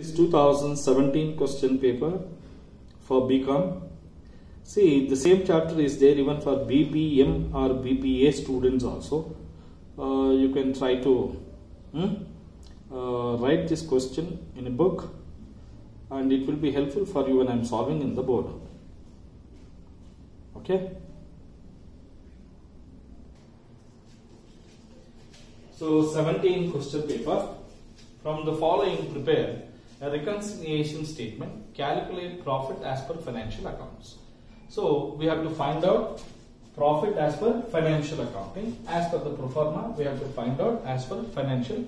This 2017 question paper for BCom. See, the same chapter is there even for BBM or BBA students also. Uh, you can try to hmm, uh, write this question in a book and it will be helpful for you when I am solving in the board. Okay? So 17 question paper. From the following prepare a reconciliation statement. Calculate profit as per financial accounts. So we have to find out profit as per financial accounting. As per the pro forma, we have to find out as per financial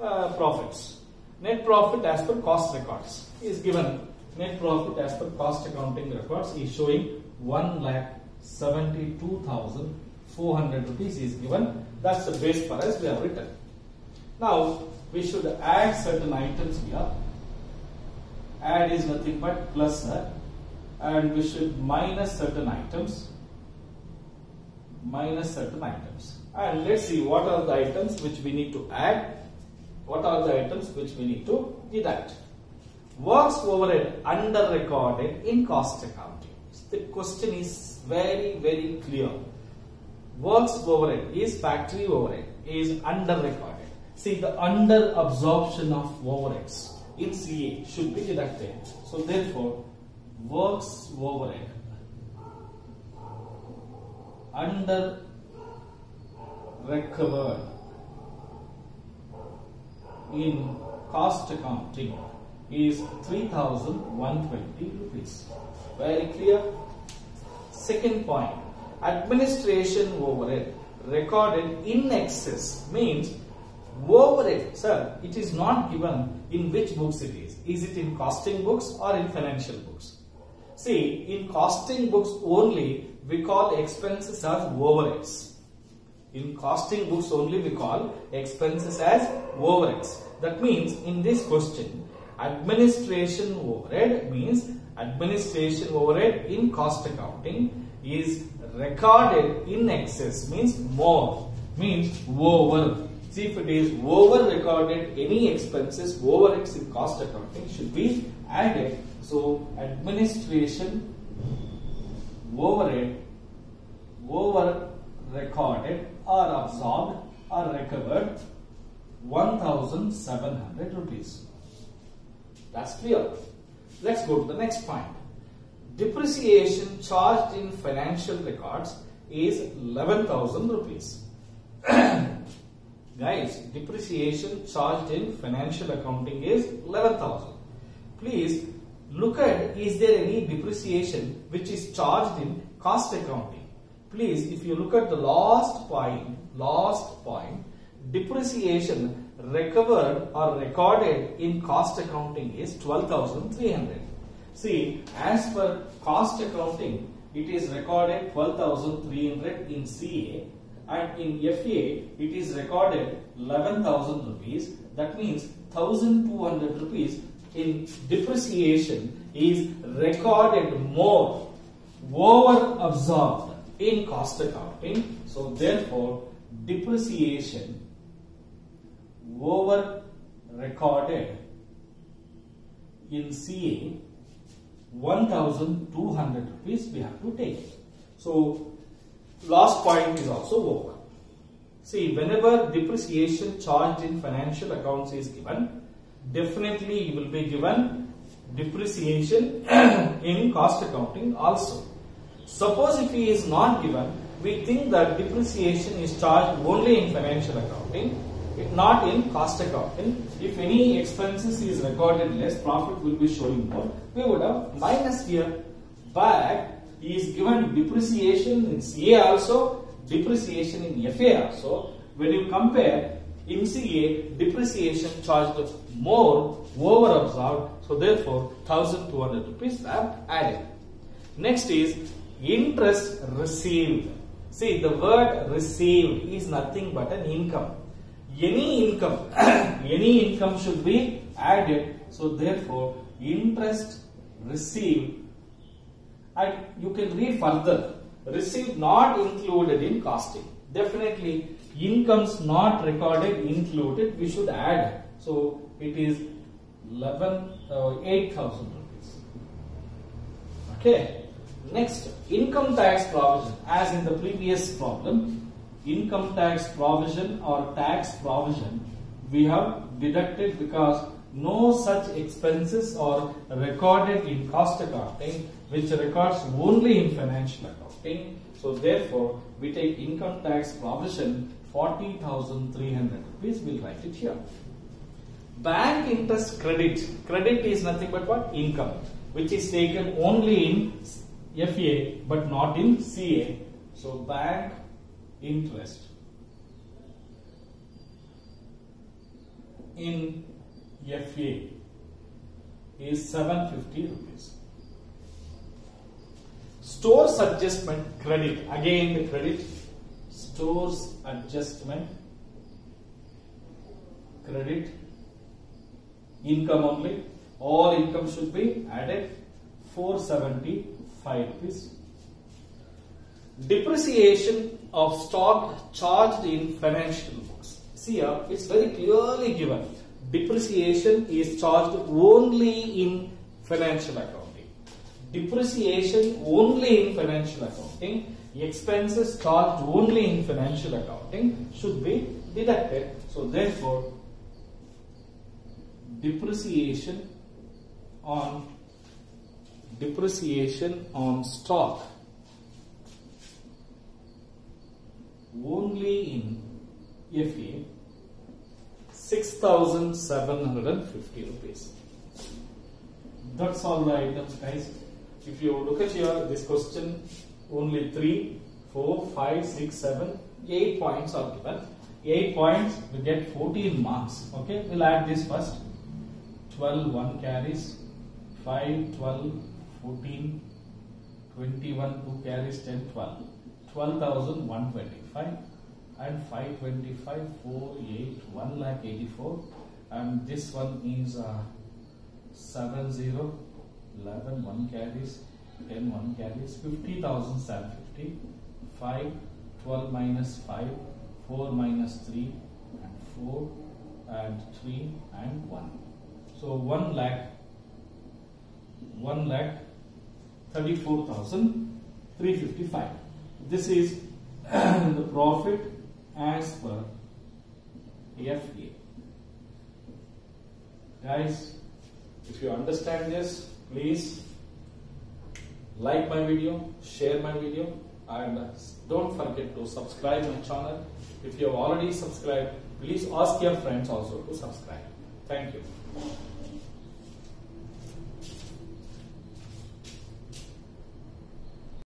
uh, profits. Net profit as per cost records is given. Net profit as per cost accounting records is showing 1 lakh 72,400 rupees is given. That's the base price we have written. Now we should add certain items here. Add is nothing but. And we should minus certain items. Minus certain items. And let's see what are the items which we need to add. What are the items which we need to deduct. Works overhead under recorded in cost accounting. The question is very very clear. Works overhead is factory overhead is under recorded. See the under absorption of overheads in CA should be deducted. So therefore works overhead under recovered in cost accounting is 3120 rupees. Very clear? Second point, administration overhead recorded in excess means overhead, sir, it is not given in which books it is. Is it in costing books or in financial books? See, in costing books only, we call expenses as overheads. In costing books only, we call expenses as overheads. That means, in this question, administration overhead means administration overhead in cost accounting is recorded in excess means more means over see if it is over recorded any expenses overheads in cost accounting should be added. So administration overhead over recorded or absorbed or recovered 1700 rupees. That's clear. Let's go to the next point. Depreciation charged in financial records is 11000 rupees guys depreciation charged in financial accounting is 11000 please look at is there any depreciation which is charged in cost accounting? Please if you look at the last point last point depreciation recovered or recorded in cost accounting is 12300 See, as per cost accounting, it is recorded 12,300 in CA and in FA, it is recorded 11,000 rupees. That means 1,200 rupees in depreciation is recorded more, over absorbed in cost accounting. So, therefore, depreciation over recorded in CA 1200 rupees we have to take. So, last point is also over. See, whenever depreciation charged in financial accounts is given, definitely you will be given depreciation in cost accounting also. Suppose if he is not given, we think that depreciation is charged only in financial accounting not in cost accounting. If any expenses is recorded less, profit will be showing more. We would have minus here. But he is given depreciation in CA also, depreciation in FA also. When you compare in CA, depreciation charged more over absorbed. So therefore, 1200 rupees are added. Next is interest received. See, the word received is nothing but an income any income any income should be added so therefore interest received and you can read further. Received not included in costing definitely incomes not recorded included we should add. So it is 11 uh, 8000 rupees. Okay. Next income tax provision. As in the previous problem income tax provision or tax provision we have deducted because no such expenses are recorded in cost accounting which records only in financial accounting. So therefore we take income tax provision 40300 rupees. We'll write it here. Bank interest credit. Credit is nothing but what? Income which is taken only in FA but not in CA so bank interest in FA is 750 rupees stores adjustment credit. Again the credit. Stores adjustment credit. Income only. All income should be added. 475 rupees. Depreciation of stock charged in financial books. See here it's very clearly given. Depreciation is charged only in financial accounting depreciation only in financial accounting expenses charged only in financial accounting should be deducted. So therefore depreciation on depreciation on stock only in FA 6750 rupees. That's all the items guys if you look at here this question only 3 4 5 6 7 8 points are given. 8 points we get 14 marks. Okay we'll add this first. 12 1 carries. 5 12 14 21 2 carries 10 12 12125 and 525 4 8 1 lakh 84 and this one is uh, 7 0 11 1 carries 10 1 carries 50750 5 12 minus 5 4 minus 3 and 4 and 3 and 1 so 1 lakh 1 lakh 34,355 this is the profit as per FA guys if you understand this please like my video share my video and don't forget to subscribe my channel. If you have already subscribed please ask your friends also to subscribe. Thank you